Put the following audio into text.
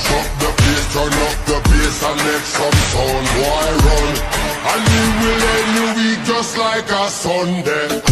Mash up the bass, turn up the bass and make some sound. Boy run, and we will end your week just like a Sunday.